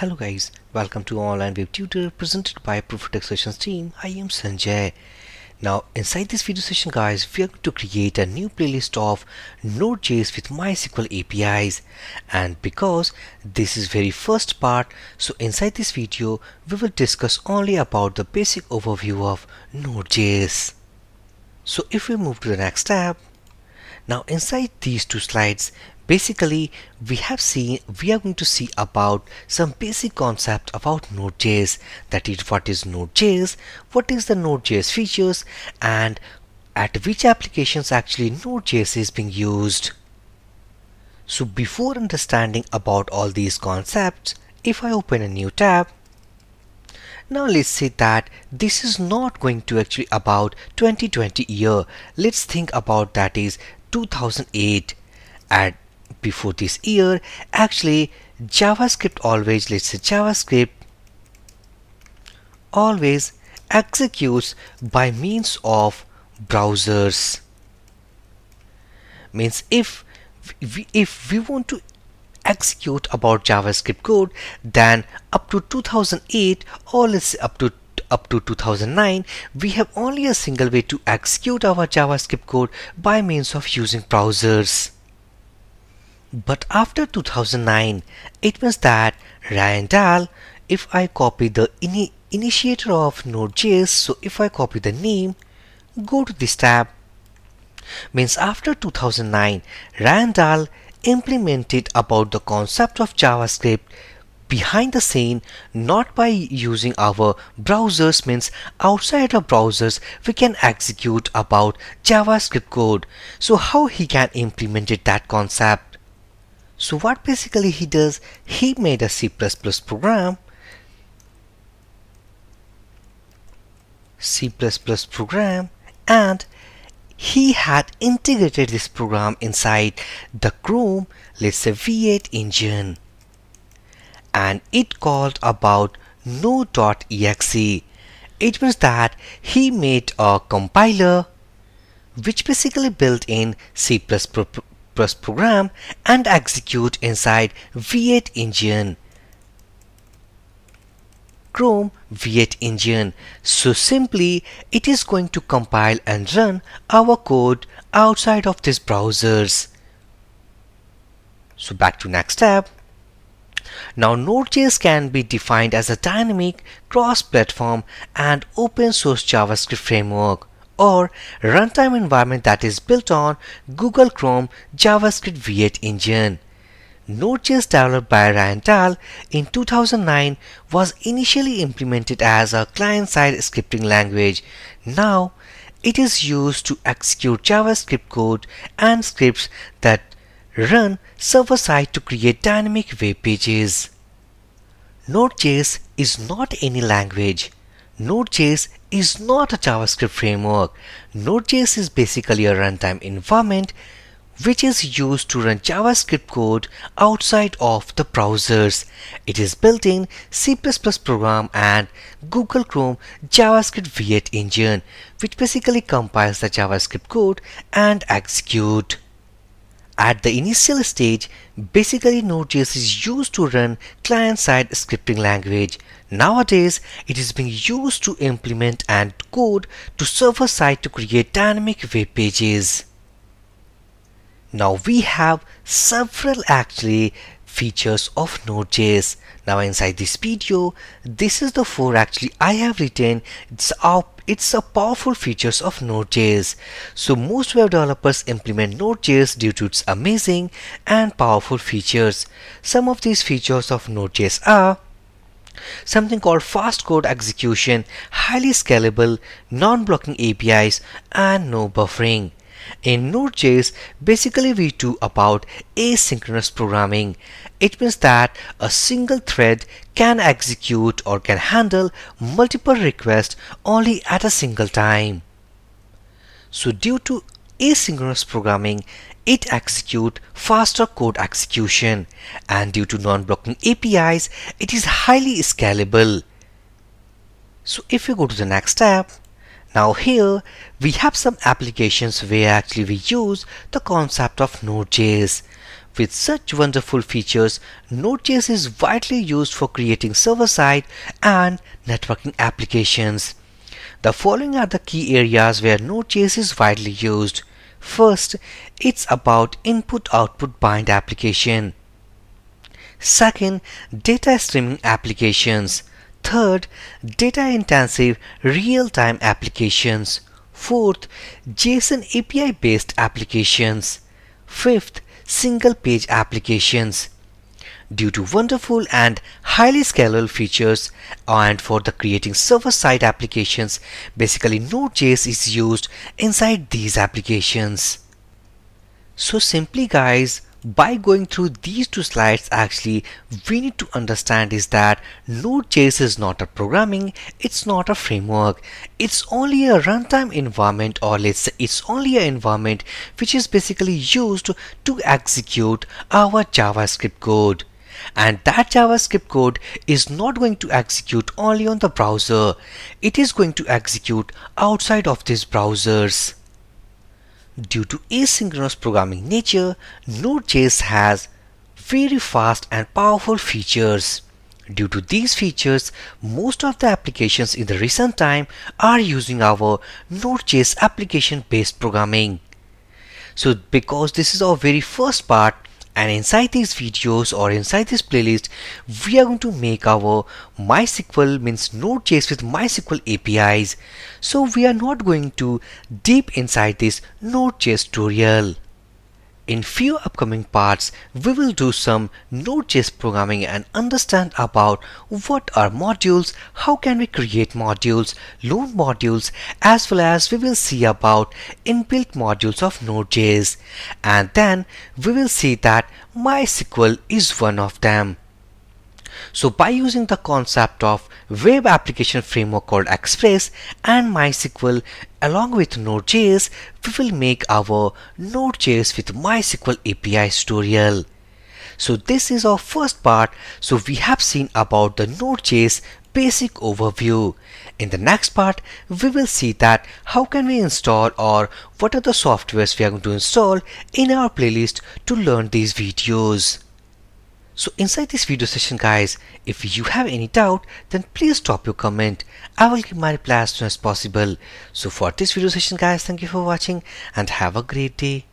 Hello guys, welcome to online web tutor presented by Profotic Solutions team. I am Sanjay. Now inside this video session guys, we are going to create a new playlist of Node.js with MySQL APIs and because this is very first part, so inside this video we will discuss only about the basic overview of Node.js. So if we move to the next tab, now inside these two slides Basically, we have seen, we are going to see about some basic concept about Node.js, that is what is Node.js, what is the Node.js features, and at which applications actually Node.js is being used. So before understanding about all these concepts, if I open a new tab, now let's say that this is not going to actually about 2020 year. Let's think about that is 2008 at before this year. Actually JavaScript always let's say JavaScript always executes by means of browsers. Means if we, if we want to execute about JavaScript code then up to 2008 or let's say up to up to 2009 we have only a single way to execute our JavaScript code by means of using browsers but after 2009, it means that Ryan Dahl, if I copy the ini initiator of Node.js, so if I copy the name, go to this tab, means after 2009, Ryan Dahl implemented about the concept of JavaScript behind the scene not by using our browsers means outside of browsers we can execute about javascript code. So how he can implement it that concept so what basically he does, he made a C++ program. C++ program. And he had integrated this program inside the Chrome let's say V8 engine. And it called about node.exe it means that he made a compiler which basically built in C++ press program and execute inside V8 engine. Chrome V8 engine. So simply it is going to compile and run our code outside of these browsers. So back to next tab. Now Node.js can be defined as a dynamic, cross-platform and open source JavaScript framework or runtime environment that is built on Google Chrome JavaScript V8 engine. Node.js developed by Ryan Dahl in 2009 was initially implemented as a client-side scripting language. Now, it is used to execute JavaScript code and scripts that run server-side to create dynamic web pages. Node.js is not any language. Node.js is not a JavaScript framework. Node.js is basically a runtime environment which is used to run JavaScript code outside of the browsers. It is built in C++ program and Google Chrome JavaScript V8 engine which basically compiles the JavaScript code and execute. At the initial stage, basically Node.js is used to run client-side scripting language. Nowadays, it is being used to implement and code to server-side to create dynamic web pages. Now we have several actually features of Node.js. Now inside this video, this is the four actually I have written. It's a, it's a powerful features of Node.js. So most web developers implement Node.js due to its amazing and powerful features. Some of these features of Node.js are something called fast code execution, highly scalable, non-blocking APIs, and no buffering. In Node.js, basically we do about asynchronous programming. It means that a single thread can execute or can handle multiple requests only at a single time. So due to asynchronous programming, it execute faster code execution and due to non-blocking APIs, it is highly scalable. So if we go to the next tab, now here we have some applications where actually we use the concept of Node.js. With such wonderful features, Node.js is widely used for creating server-side and networking applications. The following are the key areas where Node.js is widely used. First, it's about input-output bind application. Second, data streaming applications. Third, data-intensive real-time applications. Fourth, JSON API-based applications. Fifth, single-page applications. Due to wonderful and highly scalable features and for the creating server-side applications, basically Node.js is used inside these applications. So simply guys, by going through these two slides actually we need to understand is that Node.js is not a programming, it's not a framework, it's only a runtime environment or let's say it's only an environment which is basically used to execute our JavaScript code and that JavaScript code is not going to execute only on the browser, it is going to execute outside of these browsers. Due to asynchronous programming nature, Node.js has very fast and powerful features. Due to these features, most of the applications in the recent time are using our Node.js application-based programming. So because this is our very first part, and inside these videos or inside this playlist we are going to make our MySQL means Node.js with MySQL APIs so we are not going to deep inside this Node.js tutorial. In few upcoming parts, we will do some Node.js programming and understand about what are modules, how can we create modules, load modules, as well as we will see about inbuilt modules of Node.js. And then we will see that MySQL is one of them. So by using the concept of web application framework called Express and MySQL along with Node.js, we will make our Node.js with MySQL API tutorial. So this is our first part. So we have seen about the Node.js basic overview. In the next part, we will see that how can we install or what are the softwares we are going to install in our playlist to learn these videos. So inside this video session guys, if you have any doubt, then please drop your comment. I will give my reply as soon as possible. So for this video session guys, thank you for watching and have a great day.